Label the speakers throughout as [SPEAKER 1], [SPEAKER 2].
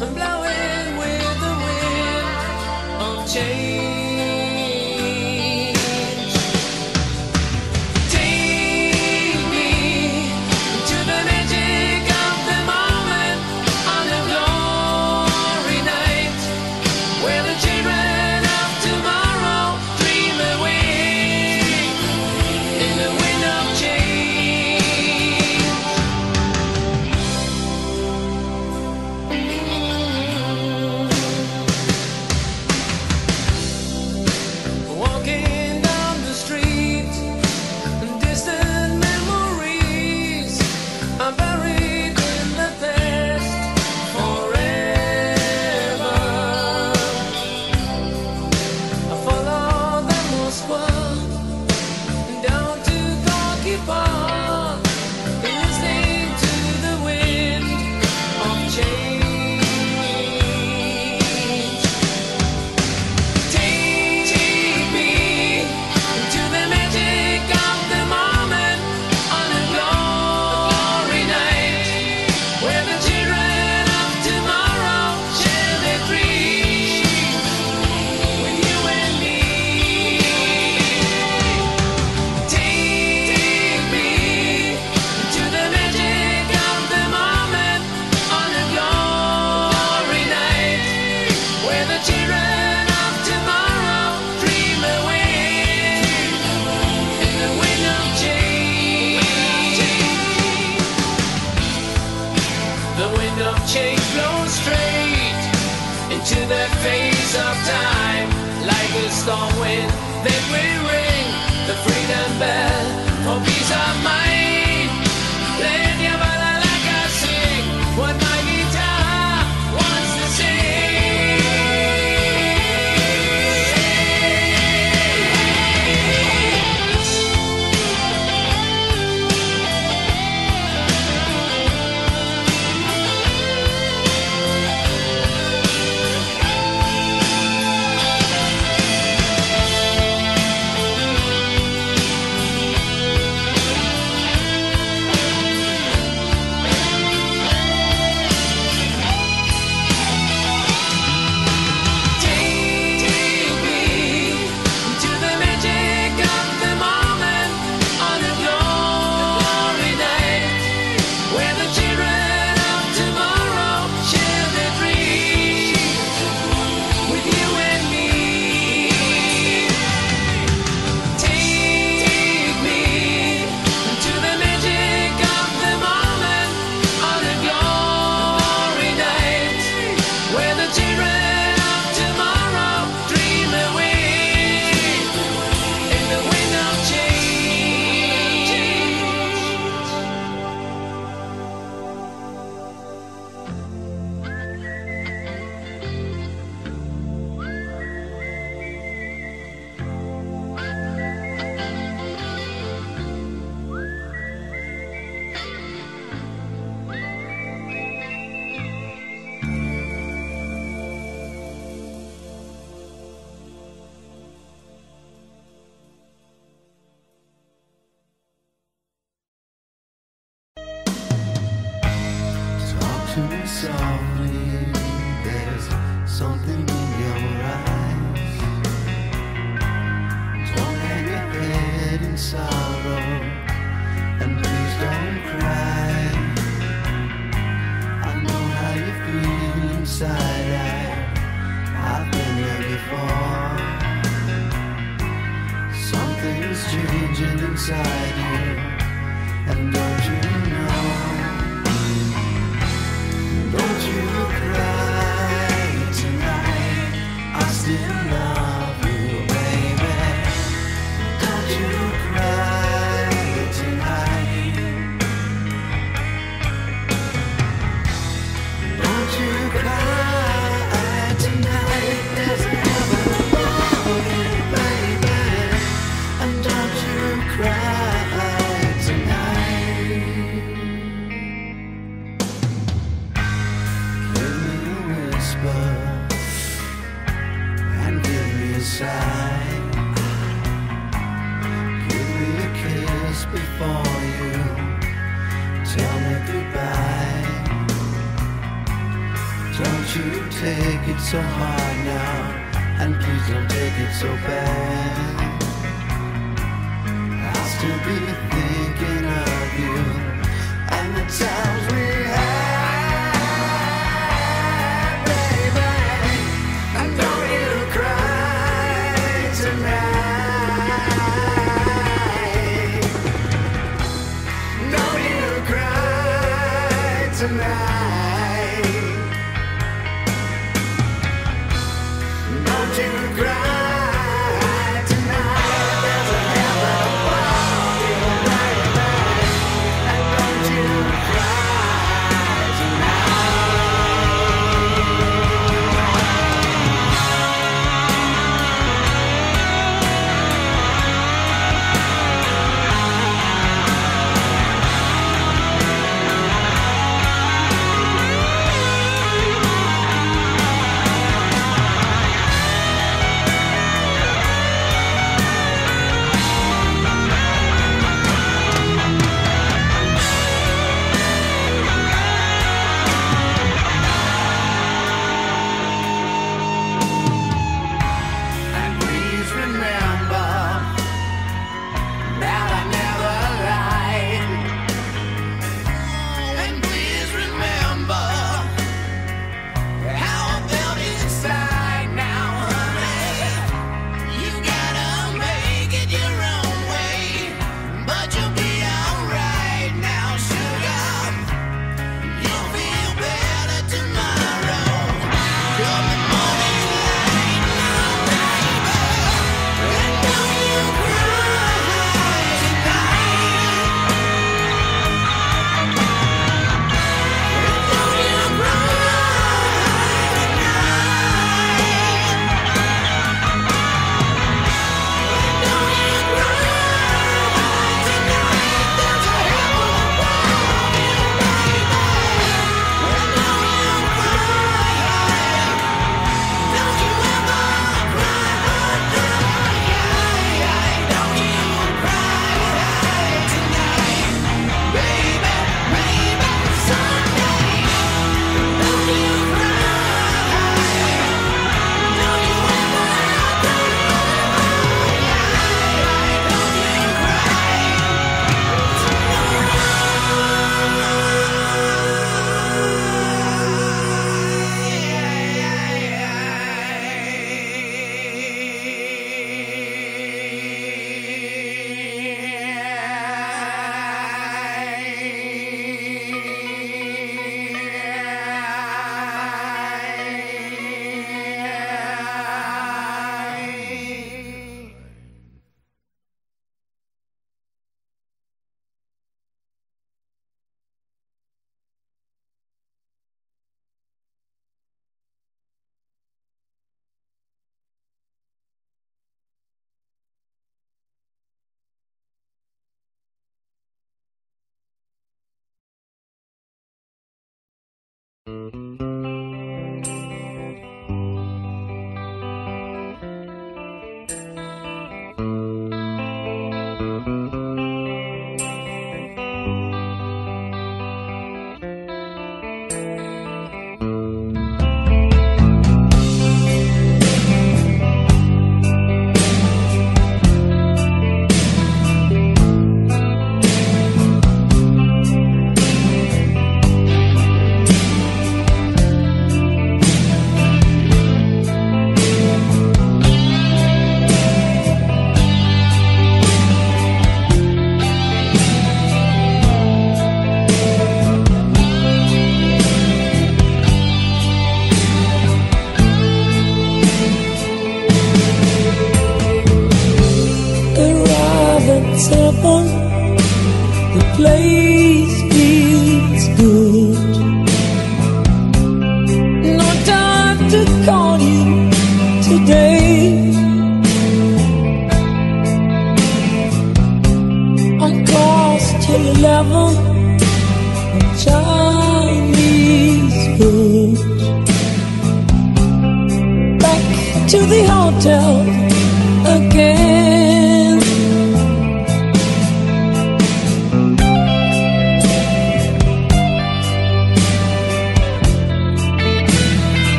[SPEAKER 1] I'm blowing with the wind of change.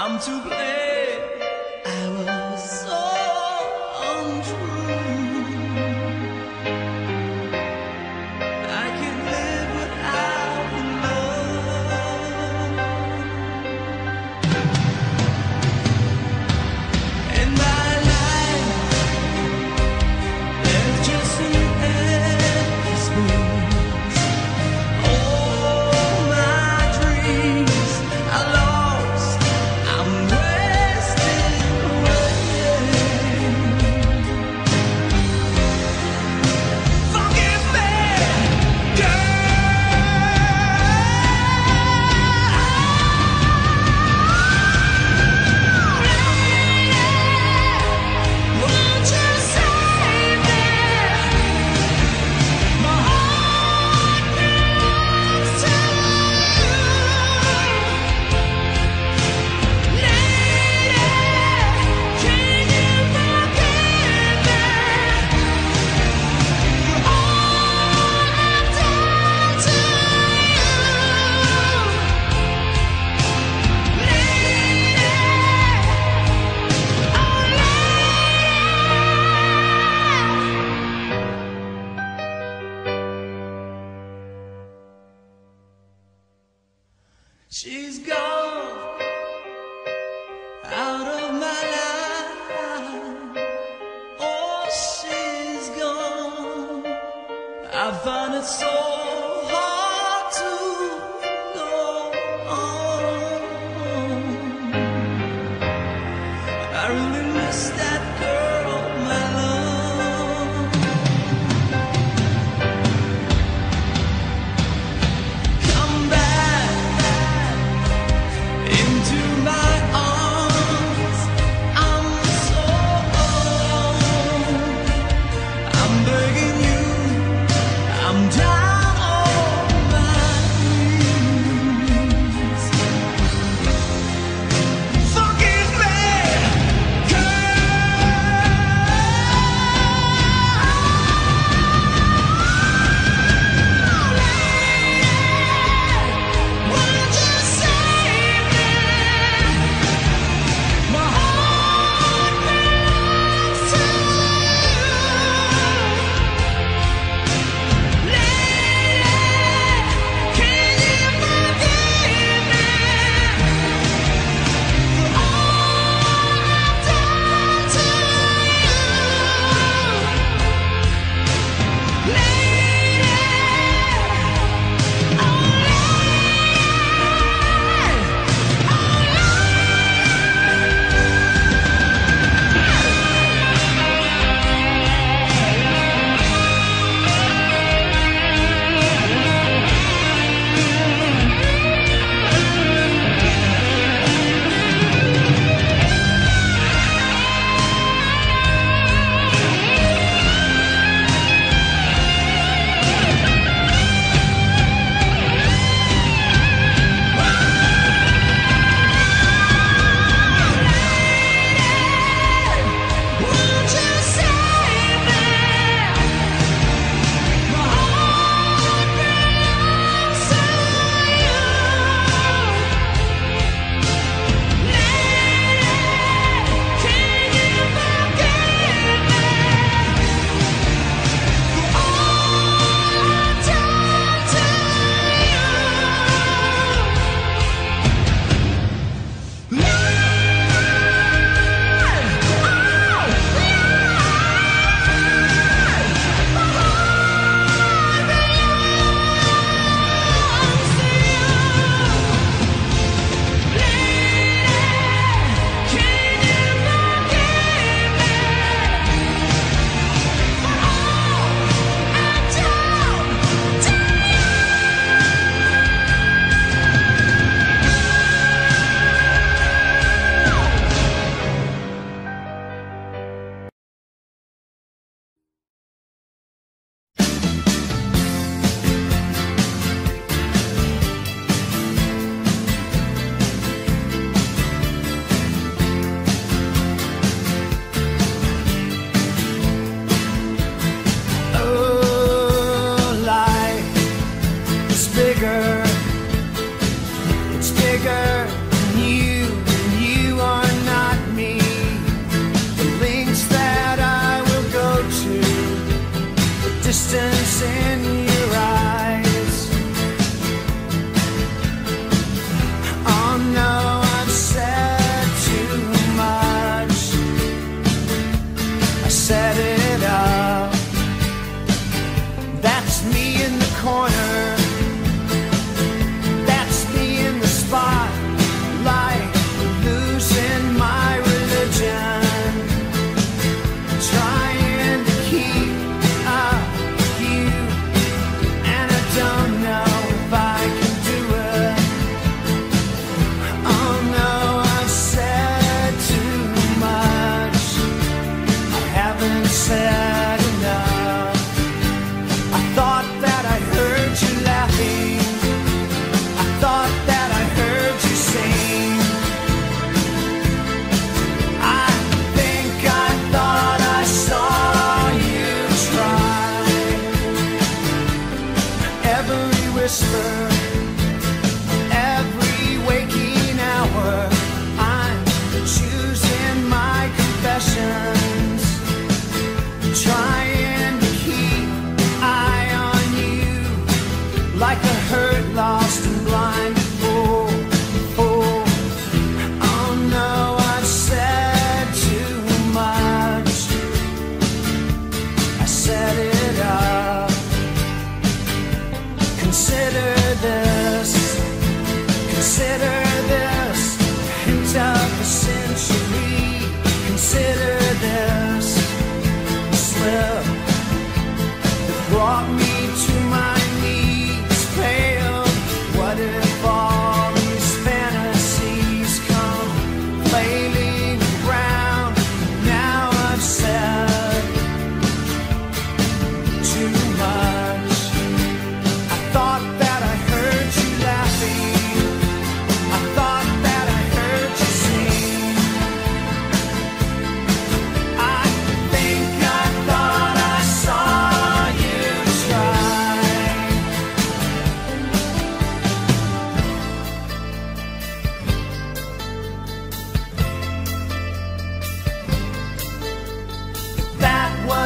[SPEAKER 1] I'm to
[SPEAKER 2] blame. Than you,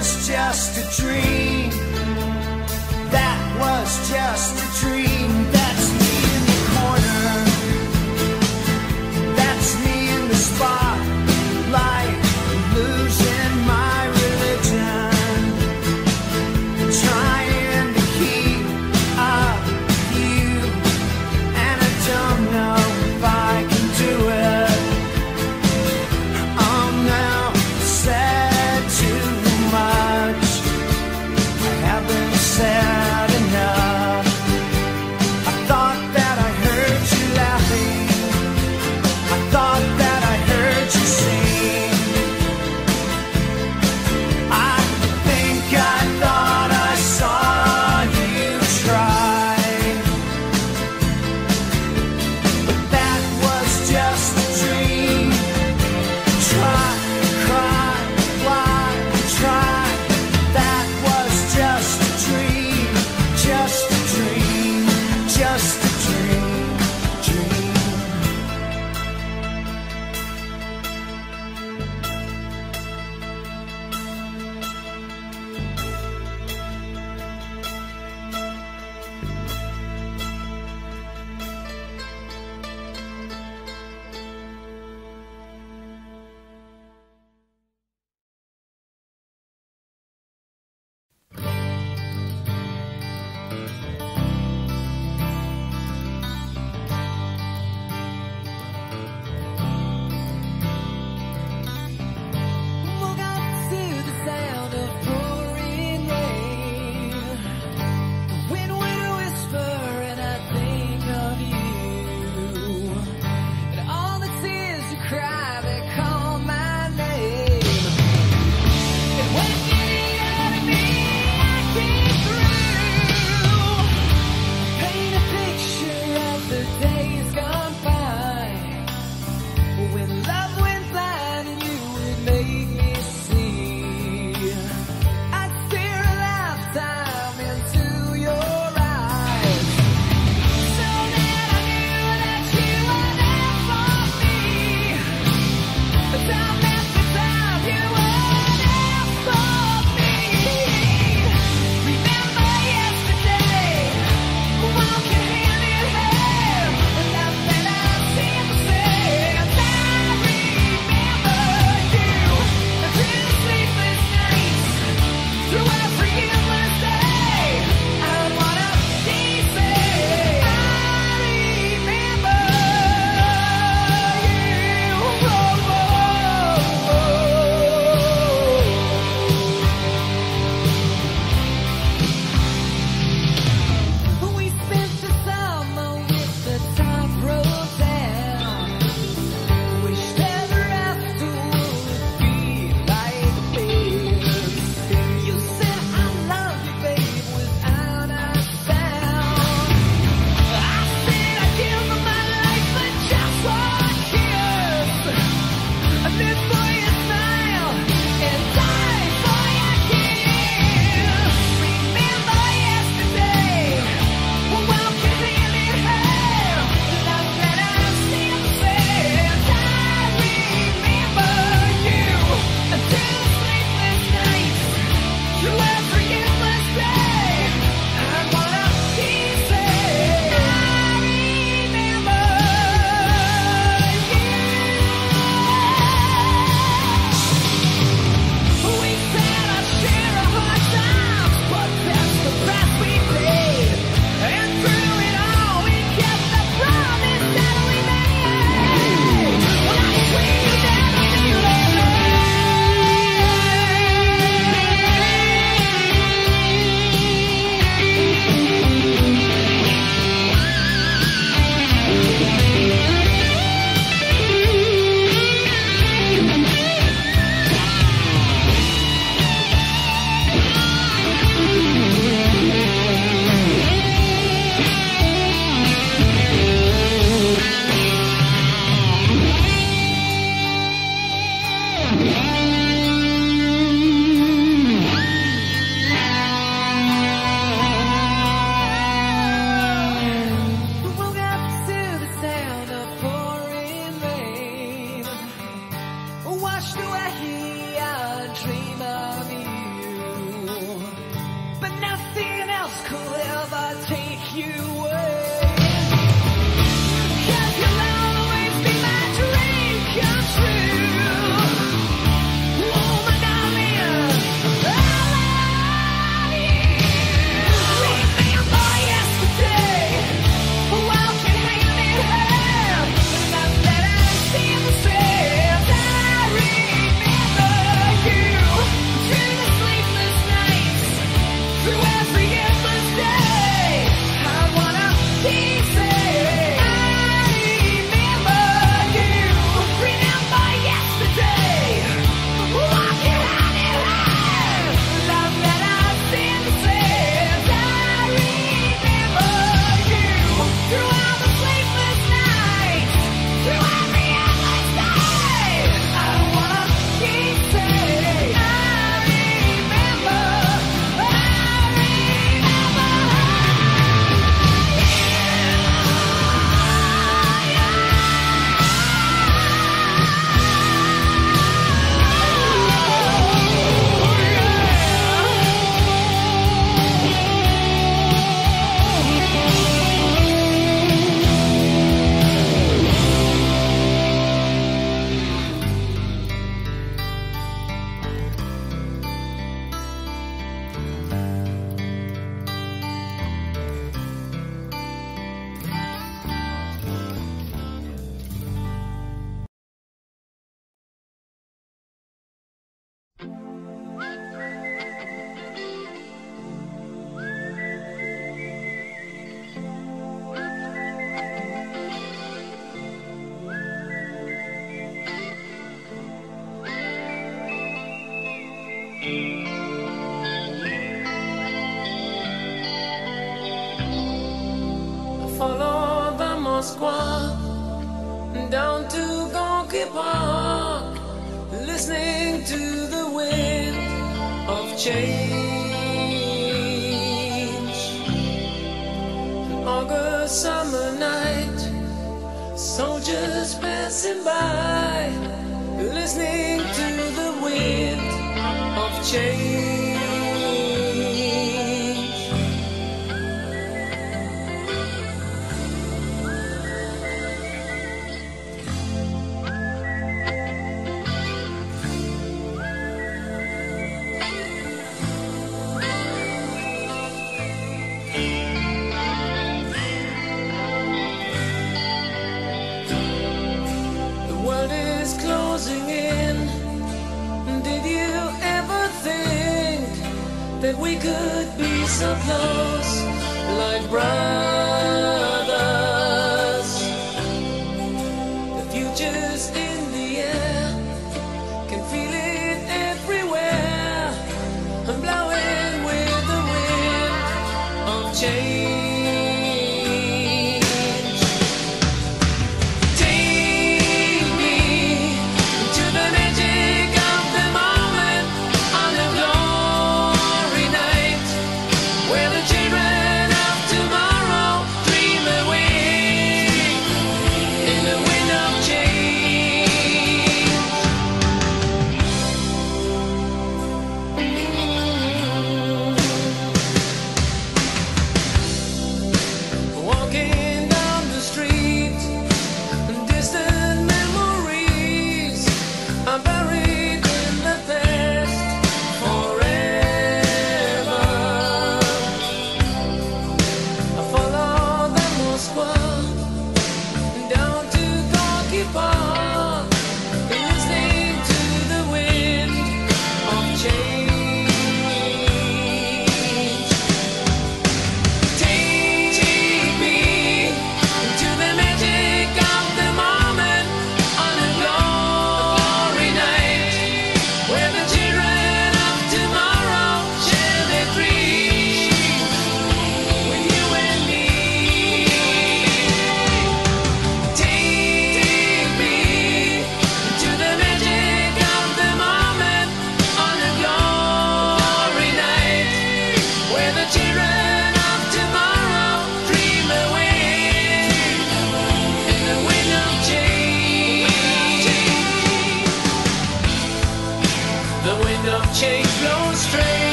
[SPEAKER 3] just a dream. That was just a dream.